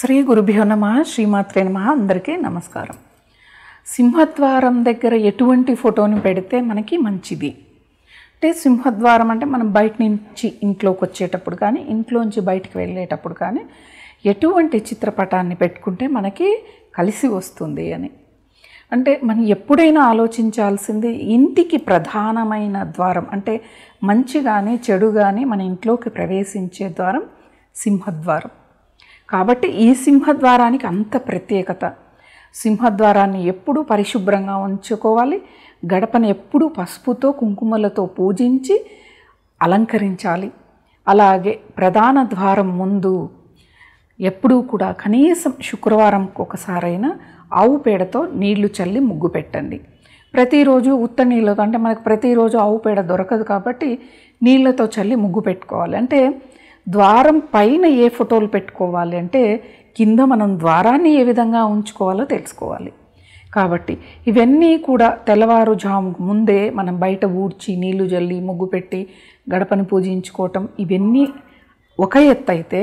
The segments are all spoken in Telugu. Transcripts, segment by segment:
శ్రీ గురుభ్యో నమ శ్రీమాత్రే నమ అందరికీ నమస్కారం. సింహద్వారం దగ్గర ఎటువంటి ఫోటోని పెడితే మనకి మంచిది? అంటే సింహద్వారం అంటే మనం బయట నుంచి ఇంట్లోకి వచ్చేటప్పుడు కానీ ఇంట్లోంచి బయటికి వెళ్ళేటప్పుడు కానీ ఎటువంటి చిత్రపటాన్ని పెట్టుకుంటే మనకి కలిసి వస్తుంది అని. అంటే మనం ఎప్పుడైనా ఆలోచించాల్సింది ఇంటికి ప్రధానమైన ద్వారం అంటే మంచి కానీ చెడు కానీ మన ఇంట్లోకి ప్రవేశించే ద్వారం సింహద్వారం. కాబట్టి ఈ సింహద్వారానికి అంత ప్రత్యేకత. సింహద్వారాన్ని ఎప్పుడూ పరిశుభ్రంగా ఉంచుకోవాలి. గడపను ఎప్పుడూ పసుపుతో కుంకుమలతో పూజించి అలంకరించాలి. అలాగే ప్రధాన ద్వారం ముందు ఎప్పుడూ కూడా కనీసం శుక్రవారం ఒకసారైనా ఆవు పేడతో నీళ్ళు చల్లి ముగ్గు పెట్టండి. ప్రతిరోజు ఉత్త నీళ్ళతో అంటే మనకు ప్రతిరోజు ఆవు పేడ దొరకదు కాబట్టి నీళ్ళతో చల్లి ముగ్గు పెట్టుకోవాలి. అంటే ద్వారం పైన ఏ ఫోటోలు పెట్టుకోవాలి అంటే కింద మనం ద్వారాన్ని ఏ విధంగా ఉంచుకోవాలో తెలుసుకోవాలి. కాబట్టి ఇవన్నీ కూడా తెల్లవారుజాము ముందే మనం బయట ఊడ్చి నీళ్ళు జల్లి ముగ్గు పెట్టి గడపని పూజించుకోవటం ఇవన్నీ ఒక ఎత్తు అయితే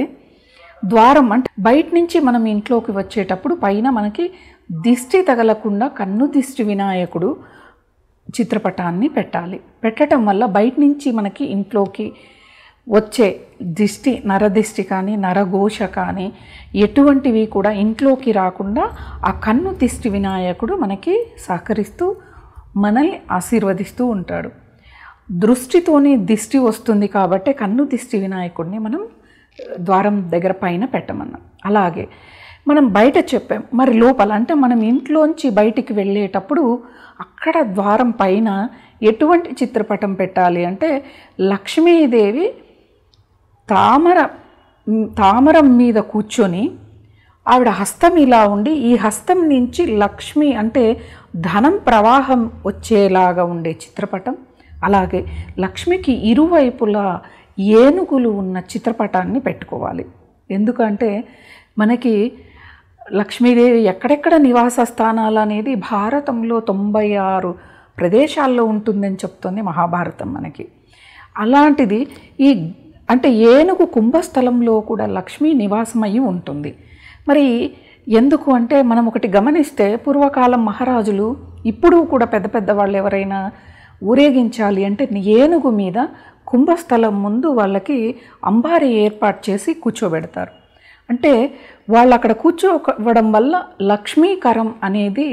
ద్వారం అంటే బయట నుంచి మనం ఇంట్లోకి వచ్చేటప్పుడు పైన మనకి దిష్టి తగలకుండా కన్ను దిష్టి వినాయకుడు చిత్రపటాన్ని పెట్టాలి. పెట్టడం వల్ల బయట నుంచి మనకి ఇంట్లోకి వచ్చే దిష్టి నరదిష్టి కానీ నరఘోష కానీ ఎటువంటివి కూడా ఇంట్లోకి రాకుండా ఆ కన్ను దిష్టి వినాయకుడు మనకి సహకరిస్తూ మనల్ని ఆశీర్వదిస్తూ ఉంటాడు. దృష్టితోనే దిష్టి వస్తుంది కాబట్టి కన్ను దిష్టి వినాయకుడిని మనం ద్వారం దగ్గర పైన పెట్టమన్నాం. అలాగే మనం బయట చెప్పాం మరి లోపల అంటే మనం ఇంట్లోంచి బయటికి వెళ్ళేటప్పుడు అక్కడ ద్వారం పైన ఎటువంటి చిత్రపటం పెట్టాలి అంటే లక్ష్మీదేవి తామర తామరం మీద కూర్చొని ఆవిడ హస్తం ఇలా ఉండి ఈ హస్తం నుంచి లక్ష్మి అంటే ధనం ప్రవాహం వచ్చేలాగా ఉండే చిత్రపటం. అలాగే లక్ష్మికి ఇరువైపులా ఏనుగులు ఉన్న చిత్రపటాన్ని పెట్టుకోవాలి. ఎందుకంటే మనకి లక్ష్మీదేవి ఎక్కడెక్కడ నివాస స్థానాలు అనేది భారతంలో తొంభై ఆరు ప్రదేశాల్లో ఉంటుందని చెప్తుంది మహాభారతం మనకి. అలాంటిది ఈ అంటే ఏనుగు కుంభస్థలంలో కూడా లక్ష్మీ నివాసమయ్యి ఉంటుంది. మరి ఎందుకు అంటే మనం ఒకటి గమనిస్తే పూర్వకాలం మహారాజులు ఇప్పుడు కూడా పెద్ద పెద్ద వాళ్ళు ఎవరైనా ఊరేగించాలి అంటే ఏనుగు మీద కుంభస్థలం ముందు వాళ్ళకి అంబారి ఏర్పాటు చేసి కూర్చోబెడతారు. అంటే వాళ్ళు అక్కడ కూర్చోవడం వల్ల లక్ష్మీకరం అనేది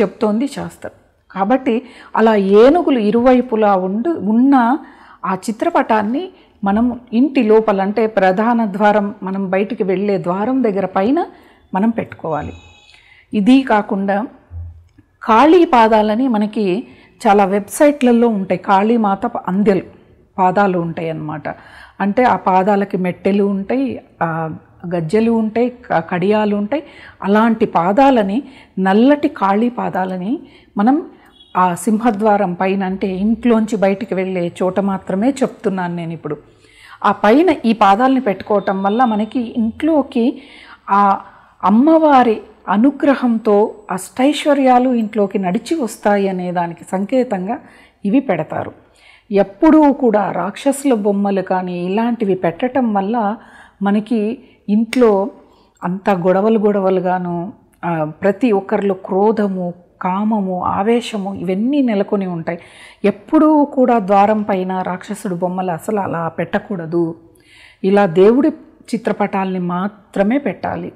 చెప్తోంది శాస్త్రం. కాబట్టి అలా ఏనుగులు ఇరువైపులా ఉండు ఉన్న ఆ చిత్రపటాన్ని మనం ఇంటి లోపల అంటే ప్రధాన ద్వారం మనం బయటికి వెళ్ళే ద్వారం దగ్గర పైన మనం పెట్టుకోవాలి. ఇది కాకుండా కాళీ పాదాలని మనకి చాలా వెబ్సైట్లలో ఉంటాయి. కాళీమాత అందెలు పాదాలు ఉంటాయి అన్నమాట అంటే ఆ పాదాలకి మెట్టెలు ఉంటాయి గజ్జెలు ఉంటాయి కడియాలు ఉంటాయి. అలాంటి పాదాలని నల్లటి కాళీ పాదాలని మనం ఆ సింహద్వారం పైన అంటే ఇంట్లోంచి బయటికి వెళ్ళే చోట మాత్రమే చెప్తున్నాను నేను ఇప్పుడు. ఆ పైన ఈ పాదాలని పెట్టుకోవటం వల్ల మనకి ఇంట్లోకి ఆ అమ్మవారి అనుగ్రహంతో అష్టైశ్వర్యాలు ఇంట్లోకి నడిచి వస్తాయి అనే దానికి సంకేతంగా ఇవి పెడతారు. ఎప్పుడూ కూడా రాక్షసుల బొమ్మలు కానీ ఇలాంటివి పెట్టడం వల్ల మనకి ఇంట్లో అంత గొడవలు గొడవలుగాను ప్రతి ఒక్కరిలో క్రోధము కామము ఆవేశము ఇవన్నీ నెలకొని ఉంటాయి. ఎప్పుడూ కూడా ద్వారం పైన రాక్షసుడు బొమ్మలు అసలు అలా పెట్టకూడదు. ఇలా దేవుడి చిత్రపటాలని మాత్రమే పెట్టాలి.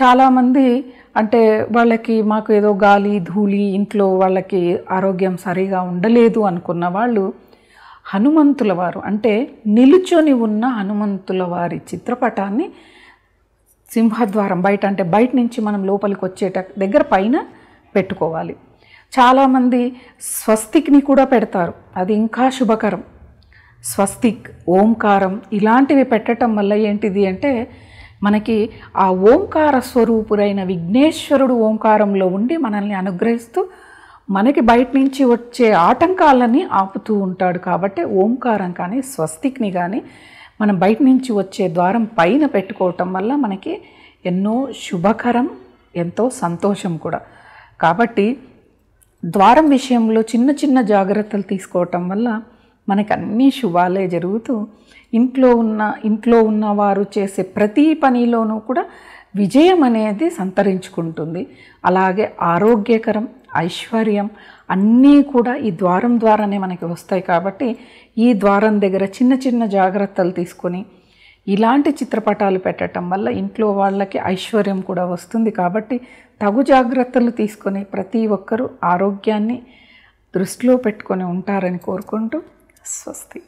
చాలామంది అంటే వాళ్ళకి మాకు ఏదో గాలి ధూళి ఇంట్లో వాళ్ళకి ఆరోగ్యం సరిగా ఉండలేదు అనుకున్న వాళ్ళు హనుమంతుల వారు అంటే నిలుచొని ఉన్న హనుమంతుల వారి చిత్రపటాన్ని సింహద్వారం బయట అంటే బయట నుంచి మనం లోపలికి వచ్చేట దగ్గర పైన పెట్టుకోవాలి. చాలామంది స్వస్తిక్ని కూడా పెడతారు. అది ఇంకా శుభకరం. స్వస్తిక్ ఓంకారం ఇలాంటివి పెట్టడం వల్ల ఏంటిది అంటే మనకి ఆ ఓంకార స్వరూపుడైన విఘ్నేశ్వరుడు ఓంకారంలో ఉండి మనల్ని అనుగ్రహిస్తూ మనకి బయట నుంచి వచ్చే ఆటంకాలని ఆపుతూ ఉంటాడు కాబట్టి ఓంకారం కానీ స్వస్తిక్ని కానీ మనం బయట నుంచి వచ్చే ద్వారం పైన పెట్టుకోవటం వల్ల మనకి ఎన్నో శుభకరం ఎంతో సంతోషం కూడా. కాబట్టి ద్వారం విషయంలో చిన్న చిన్న జాగ్రత్తలు తీసుకోవటం వల్ల మనకు అన్ని శుభాలే జరుగుతూ ఇంట్లో ఉన్న ఇంట్లో ఉన్నవారు చేసే ప్రతి పనిలోనూ కూడా విజయం అనేది సంతరించుకుంటుంది. అలాగే ఆరోగ్యకరం ఐశ్వర్యం అన్నీ కూడా ఈ ద్వారం ద్వారానే మనకి వస్తాయి కాబట్టి ఈ ద్వారం దగ్గర చిన్న చిన్న జాగ్రత్తలు తీసుకొని ఇలాంటి చిత్రపటాలు పెట్టడం వల్ల ఇంట్లో వాళ్ళకి ఐశ్వర్యం కూడా వస్తుంది కాబట్టి తగు జాగ్రత్తలు తీసుకొని ప్రతి ఒక్కరూ ఆరోగ్యాన్ని దృష్టిలో పెట్టుకొని ఉంటారని కోరుకుంటూ స్వస్తి.